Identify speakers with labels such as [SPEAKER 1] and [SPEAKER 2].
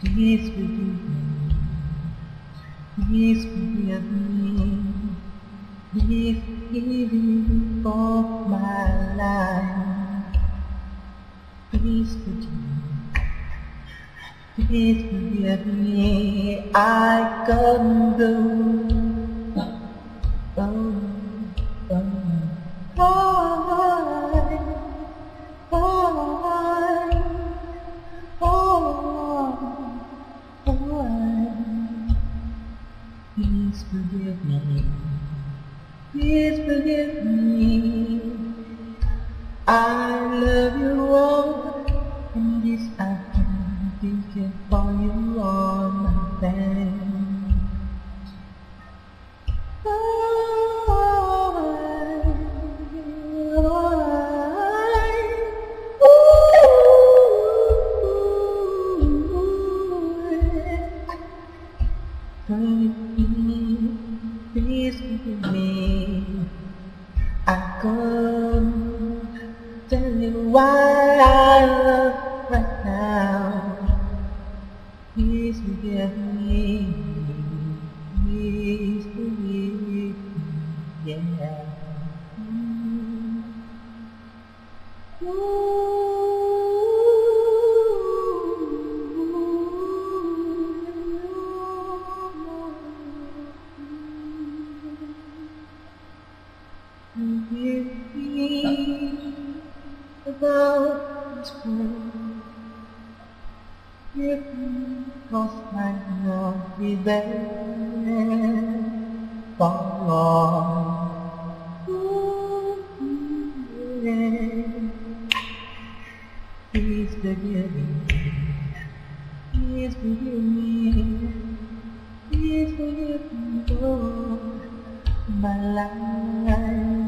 [SPEAKER 1] Please forgive me. Please forgive me. Please forgive me for my life. Please forgive me. Please forgive me. I couldn't. Please forgive me. Please forgive me. I I can tell you why I love right now. Please forgive me. Please forgive me. Yeah. Forgive me about world. Forgive me, cause I know be there for long. Please forgive me. Please forgive me. Please forgive me for my life.